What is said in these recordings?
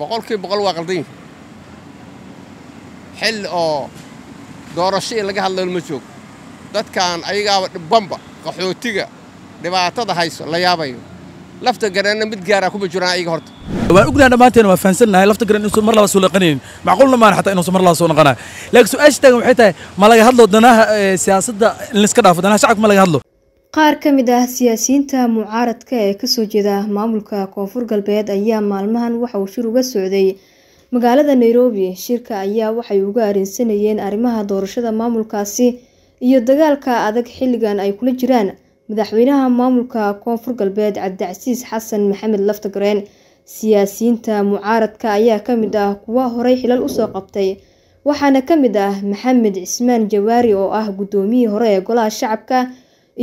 boqolkiiba boqol waa qaldan yihiin xilli oo doorasho in laga hadlayo ma joogo dadkan ayagaaba dhibbanba qaxootiga dhibaatada hayso la yaabayo. Lafta gareenna mid gaaraa kuma jiraan ayaga horta. Waan ognahay dhammaanteen waa fahansannahay lafta garan inuusan mar laba soo naqanaynin macquulna maan xataa inuusan mar laba soo naqanayo laakiin su'aasha taagan waxay tahay ma laga hadlo danaha siyaasadda in layska dhaafo. Danaha shacabka ma laga hadlo qaar ka mid ah siyaasiyiinta mucaaradka ee ka soo jeeda maamulka koonfur galbeed ayaa maalmahan waxa uu shir uga socday. Magaalada nairobi shirka ayaa waxay uga areensanayeen arrimaha doorashada maamulkaasi iyo dagaalka adag xilligan ay kula jiraan. Madaxweynaha maamulka koonfur galbeed cabdicasiis xasan maxamed laftagareen siyaasiyiinta mucaaradka ayaa ka mid ah kuwa horey xilal u soo qabtay waxaana ka mid ah maxamed cismaan jawaari oo ah guddoomiyihii hore ee golaha shacabka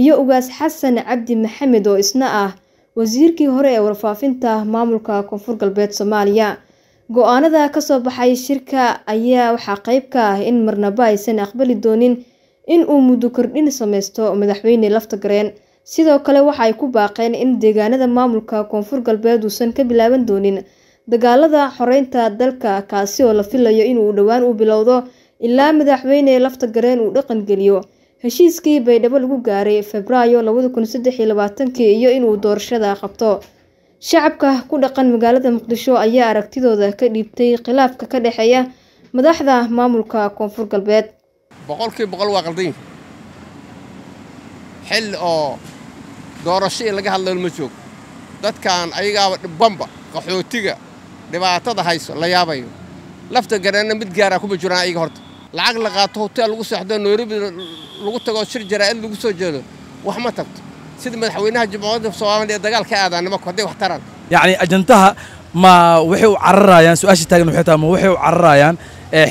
iyo ugaas xasan cabdi maxamed oo isna ah wasiirkii hore ee warfaafinta maamulka koonfur galbeed soomaaliya. Go'aanada ka soo baxay shirka ayaa waxaa qeyb ka ah in marnaba aysan aqbali doonin in uu muddo kordhin sameysto madaxweyne laftagareen sidoo kale waxa ku baaqeen in deegaanada maamulka koonfur galbeed uusan ka bilaaban doonin dagaalada xoreynta dalka kaasi oo la filayo inuu dhowaan u bilowdo ilaa madaxweyne laftagareen uu dhaqangeliyo heshiiskii baydhabo lagu gaaray febraayo saddex iyo inuu doorashada qabto. Shacabka ku dhaqan magaalada muqdisho ayaa aragtidooda ka dhiibtay khilaafka ka dhexeeya madaxda maamulka koonfur galbeed. Boqolkiiba boqol waa qaldan yihiin xilli oo doorasho in laga hadlayo ma joogo dadkan ayagaaba dhibbanba qaxootiga dhibaatada hayso la yaabayo. Lafta gareenna mid gaaraa kuma jiraan ayaga horta lacag la qaato hoteel lagu seexdo nairobi lagu tago shir jaraa'id lagu soo jeedo wax ma tagto. Sida madaxweynaha jamhuuriyadda soomaaliya dagaal ka aadaan nimanku hadday wax taraan. Yacni ajantaha ma waxay u cararayaan su'aasha taagan waxay tahay ma waxay u cararayaan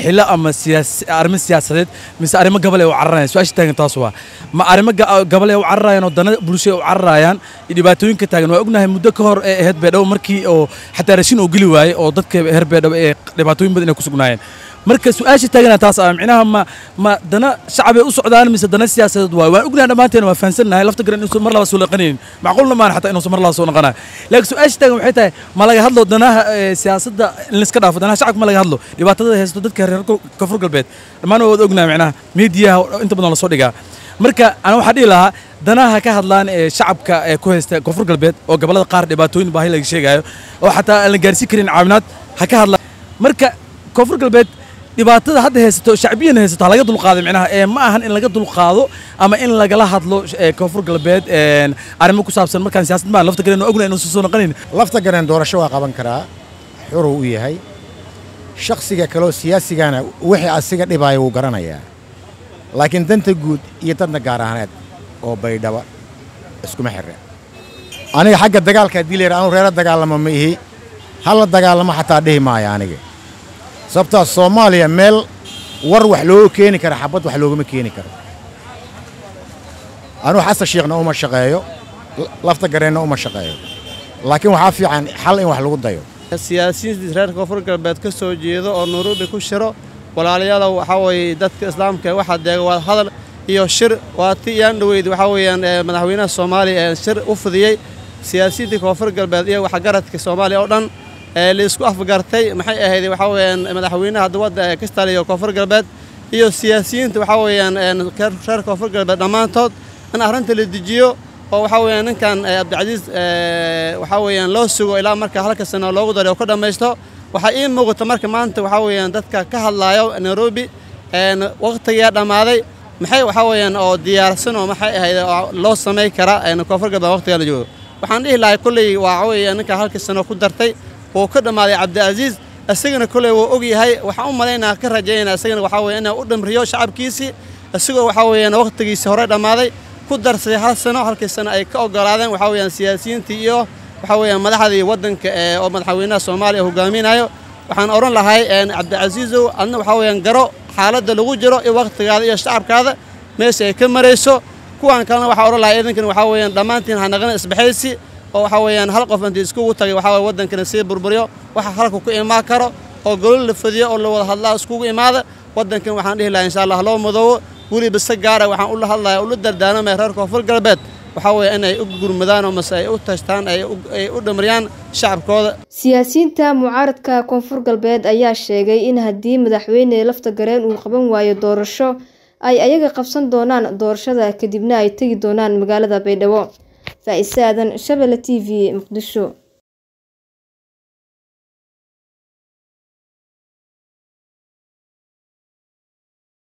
xillo ama siyaas arrimo siyaasadeed mise arrimo gabal ay u cararayaan. Su'aasha taagan taas waa ma arrimo gabal u cararayaan oo dana bulsho u cararayaan dhibaatooyinka taagan. Waa ognahay muddo ka hor ee ahayd beedhabo markii oo xataa rashin oo geli waayey oo dadka reer beedhabo ee dhibaatooyin badan ay ku sugnaayeen marka su'aasha taagana taas ah micnaha ma ma dana shacabay u socdaan mise dana siyaasadeed waay waan ognahay dhammaanteen waa fahansannahay. Lafta garan inuusan mar laba soo naqanaynin macquulna maan xataa inuusan mar laba soo naqanayo laakiin su'aasha taagan waxay tahay ma laga hadlo danaha siyaasadda in layska dhaafo. Danaha shacabka ma laga hadlo. Dhibaatada haysto dadka reer koonfur galbeed. Dhammaan waad ognahay micnaha. Miidiyaha inta badan la soo dhigaa. Marka ana waxaa dhihi lahaa danaha ka hadlaan ee shacabka ee ku haysta koonfur galbeed oo gobollada qaar dhibaatooyin baahi laga sheegayo oo xataa aan la gaarsiin karin caawinaad ha ka hadlaan marka koonfur galbeed dhibaatada hadda haysato shacbiyan haysato ha laga dulqaaday micnaha ee ma ahan in laga dulqaado ama in lagala hadlo koonfur galbeed arrimo ku saabsan markaan siyaasad maan lafta gareen oo ognahay inuusan soo noqonayn lafta gareen doorasho waa qaban karaa xuruu u yahay. Shakhsiga kaleoo siyaasigana wixii asiga dhibaaya wuu garanayaa. Laakiin danta guud iyo dadna gaar ahaaneed oo baydhaba iskuma xirre. Aniga xagga dagaalka haddii layidha anu reero dagaalamo ma ihi. Halla dagaalamo xataa dhihi maayo aniga sababtaas soomaaliya meel war wax looga keeni kara xabad wax loogama keeni karo anugu xasan shiikhna uma shaqeeyo lafta gareenna uma shaqeeyo laakiin waxaa fiican xal in wax lagu dayo siyaasiyiinta reer koonfur galbeed ka soo jeedo oo nairobi ku shiro walaalayaalow waxaa weeye dadka islaamka waxaa deega waa hadal iyo shir waa ti iyaan dhoweyd waxaa weeyaan madaxweynaha soomaaliya ee shir u fidiyey siyaasiyiinta koonfur galbeed iyo waxgaradka soomaaliya oo dhan la isku afgartay. Maxay ahayd waxaa weeyaan madaxweynaha dowladda ee ka taliya koonfur galbeed iyo siyaasiyiinta waxaa weeyaan reer koonfur galbeed dhammaantood in arrinta la dejiyo oo waxaa weeyaan ninkan cabdicasiis waxaa weeyaan loo sugo ilaa marka halka sano loogu daray oo ka dhammaysto waxaa ii muuqata marka maanta waxaa weeyaan dadka ka hadlaayo nairobi waqtigaa dhammaaday. Maxay waxaa weeyaan oo diyaarsan oo maxay ahayd loo samay karaa koonfur galbeed waqtigaa la joogo. Waxaan dhihi lahay kolley waa weeyaan ninka halka sano ku dartay wuu ka dhammaaday cabdicaziiz isagana kolley wuu og yahay waxaan u malaynaa ka rajaynaa isagana waxaa weeye inuu u dhamriyo shacabkiisii isagoo waxaa weeyaan waqtigiisii hore dhammaaday ku darsaday hal sano halkii sano ay ka oggolaadeen waxaa weeyaan siyaasiyiintii iyo waxaa weeyaan madaxdii waddanka ee oo madaxweynaha soomaaliya hogaaminayo waxaan odhan lahay cabdicasiisow adna waxaa weeyaan garo xaaladda lagu jiro iyo waqtigaada iyo shacabkaada meesha ay ka marayso. Kuwaan kalena waxaa odhan lahay idinkan waxaa weeyaan dhammaantiin ha naqana isbaxaysi oo waxaa weeyaan hal qof intii iskugu tagay waxaa weye waddankana sii burburiyo waxa halka ku imaan karo oo golol la fadiyo oo la wada hadlaa iskugu imaada waddankan waxaan dhihi lahaa insha allah loo madoobo weliba si gaara waxaan ula hadlaya ula dardaarmaya reer koonfur galbeed waxaa weeye inay u gurmadaan oo mase ay u tashtaan ay u dhamariyaan shacabkooda. Siyaasiyiinta mucaaradka koonfur galbeed ayaa sheegay in haddii madaxweyne lafta gareen uu qaban waayo doorasho ay ayaga qabsan doonaan doorashada kadibna ay tegi doonaan magaalada baydhabo faa-ise aadan shabelle t muqdisho